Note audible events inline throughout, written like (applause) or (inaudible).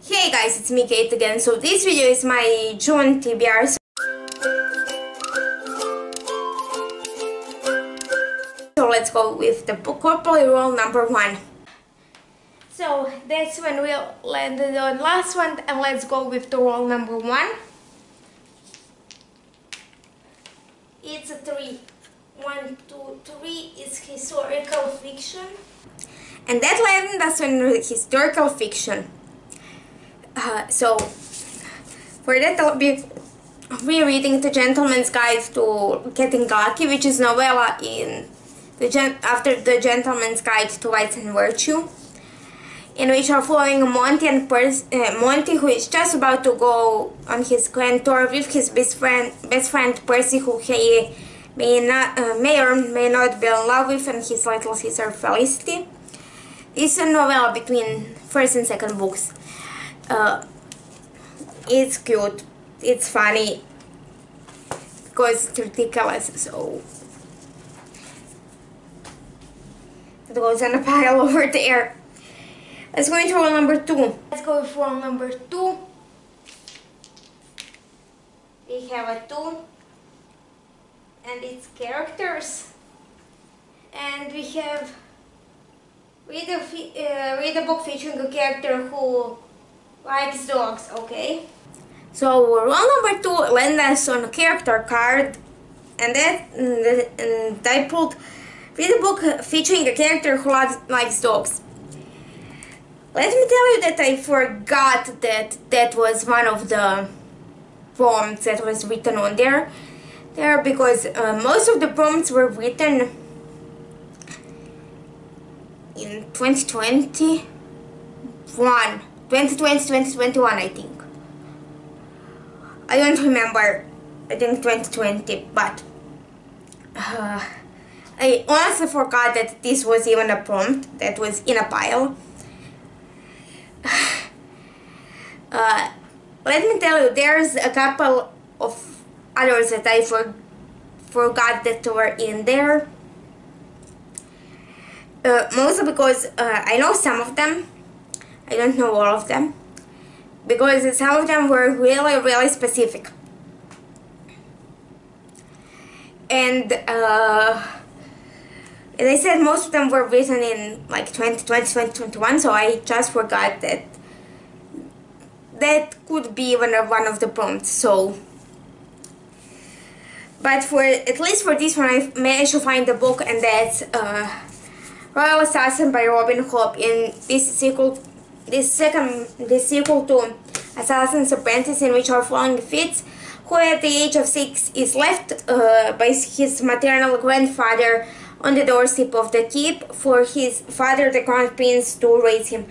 Hey guys, it's me Kate again. So this video is my June TBR. So let's go with the Copley rule number one. So that's when we landed on last one and let's go with the rule number one. It's a three. One, two, three is historical fiction. And that landed us on historical fiction. Uh, so for that I'll be rereading The Gentleman's Guide to Getting Lucky, which is novella in the gen after The Gentleman's Guide to Vice and Virtue, in which are following Monty and Pers uh, Monty, who is just about to go on his grand tour with his best friend, best friend Percy, who he may not, uh, may or may not be in love with, and his little sister Felicity. It's a novella between first and second books. Uh, it's cute, it's funny, because it's ridiculous, so it goes on a pile (laughs) over there. Let's go into roll number two. Let's go with roll number two. We have a two and its characters and we have read a, uh, read a book featuring a character who likes dogs, okay? So rule number two lend us on a character card and that and I put read a book featuring a character who likes, likes dogs. Let me tell you that I forgot that that was one of the prompts that was written on there there because uh, most of the prompts were written in 2020 one 2020 2021 I think. I don't remember. I think 2020 but uh, I honestly forgot that this was even a prompt that was in a pile. (sighs) Uh, let me tell you there's a couple of others that I for, forgot that were in there. Uh, mostly because uh, I know some of them I don't know all of them. Because some of them were really really specific. And uh, as I said most of them were written in like 2020 2021 so I just forgot that that could be one of one of the prompts so. But for at least for this one I managed to find the book and that's uh, Royal Assassin by Robin Hobb in this sequel this second the sequel to Assassin's Apprentice in which our following Fitz who at the age of six is left uh, by his maternal grandfather. On the doorstep of the keep for his father the crown prince to raise him.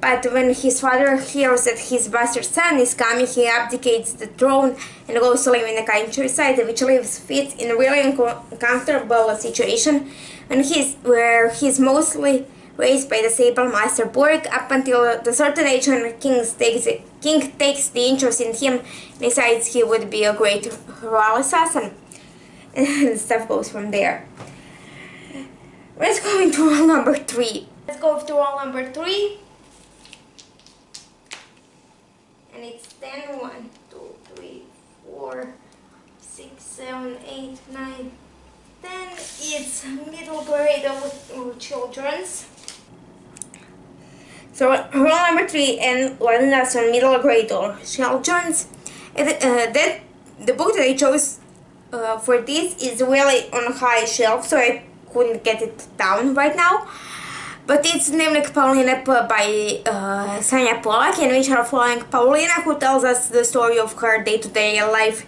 But when his father hears that his bastard son is coming, he abdicates the throne and goes to live in the countryside, which leaves Fitz in a really uncomfortable situation and he's, where he's mostly raised by the Sable Master Borg up until the certain age when king takes, king takes the interest in him decides he would be a great royal assassin. (laughs) And stuff goes from there. Let's go into rule number three. Let's go to rule number three. and it's 10 1 2 3 4 6 7 8 9 10 it's middle grade of children's so rule number 3 and one last lesson middle grade or children's uh, that the book that I chose uh, for this is really on high shelf so I couldn't get it down right now but it's named Paulina by uh, Sonia Pollack, in which are following Paulina, who tells us the story of her day-to-day -day life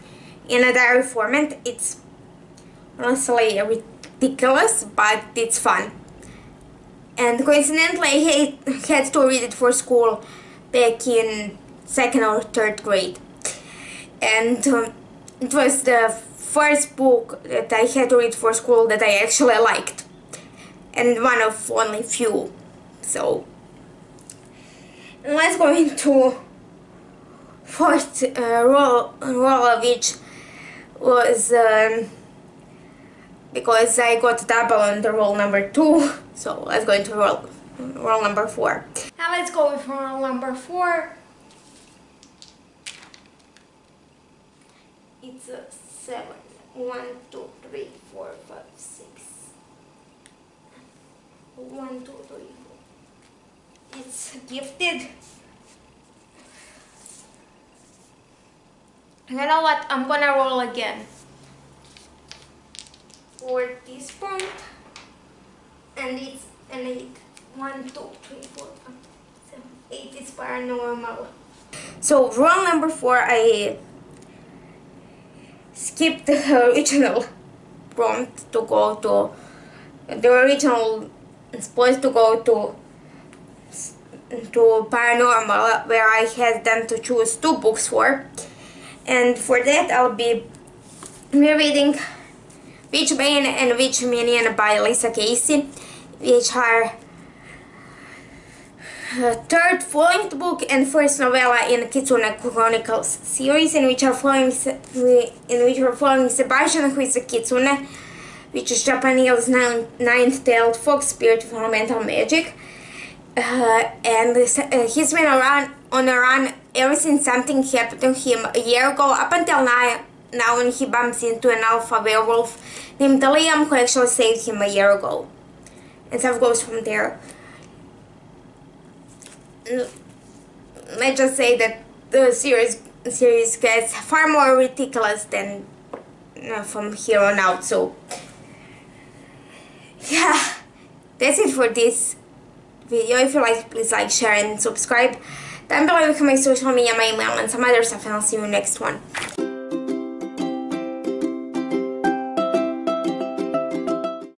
in a diary format. It's honestly ridiculous, but it's fun. And coincidentally, I had to read it for school back in second or third grade. And um, it was the first book that I had to read for school that I actually liked and one of only few. So let's go into first uh, role, role which was um, because I got double on the roll number two so I'm going to roll, roll number four. Now let's go with roll number four. It's a seven. One two three four five six. One two three four. It's gifted. You know what? I'm gonna roll again. Four teaspoon. And it's an eight. One, two, three, four, five, seven, eight is paranormal. So roll number four, I skipped the (laughs) original prompt to go to the original supposed to go to to paranormal where I had them to choose two books for and for that I'll be reading Witch Bane and Witch Minion by Lisa Casey. Which are third full-length book and first novella in Kitsune Chronicles series in which are following in which are following Sebastian who is a Kitsune which is Japanese ninth-tailed fox spirit of elemental magic. Uh, and uh, he's been around on a run ever since something happened to him a year ago. Up until now, now when he bumps into an alpha werewolf named Liam who actually saved him a year ago. And stuff goes from there. Let's just say that the series series gets far more ridiculous than uh, from here on out, so yeah, that's it for this video. If you like, please like, share, and subscribe. Down below you can my social media, my email, and some other stuff, and I'll see you next one.